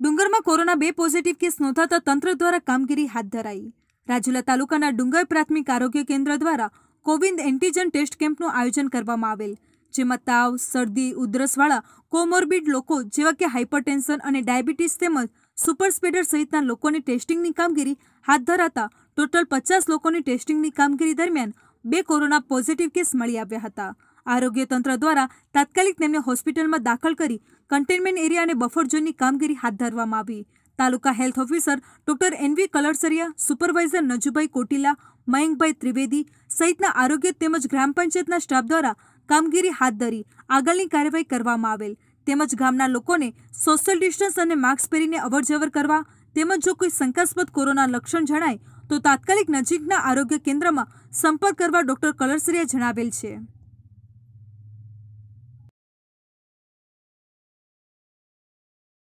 ડુંગરમાં corona બે positive case નોંધાતા તંત્ર દ્વારા કામગીરી હાથ ધરાઈ. રાજુલા તાલુકાના ડુંગર પ્રાથમિક આરોગ્ય કેન્દ્ર દ્વારા કોવિંદ એન્ટીજન ટેસ્ટ કેમ્પનું આયોજન કરવામાં આવેલ, જેમાં તાવ, શરદી, ઉધરસવાળા, કોમોર્બિડ લોકો જેવા કે હાઇપરટેન્શન અને ડાયાબિટીસ તેમજ સુપર સ્પેડર સહિતના લોકોની ટેસ્ટિંગની કામગીરી હાથ ધરાતા ટોટલ પચાસ લોકોની ટેસ્ટિંગની કામગીરી દરમિયાન બે કોરોના પોઝિટિવ કેસ મળી આવ્યા હતા. આરોગ્ય તંત્ર દ્વારા તાત્કાલિક તેમને હોસ્પિટલમાં દાખલ કરી કન્ટેનમેન્ટ એરિયા અને બફર ઝોનની કામગીરી હાથ ધરવામાં આવી. Taluka health officer doctor N V Kalarsariya, supervisor Najubhai Kotila, Mayankbhai Trivedi સહિતના આરોગ્ય તેમજ ગ્રામ પંચાયતના સ્ટાફ દ્વારા કામગીરી હાથ ધરી આગળની કાર્યવાહી કરવામાં આવેલ. તેમજ ગામના લોકોને સોશિયલ ડિસ્ટન્સ અને માસ્ક પહેરીને અવરજવર કરવા તેમજ જો કોઈ શંકાસ્પદ કોરોના લક્ષણ જણાય, તો તાત્કાલિક નજીકના આરોગ્ય કેન્દ્રમાં સંપર્ક કરવા ડોક્ટર કલરસરિયા જણાવેલ છે.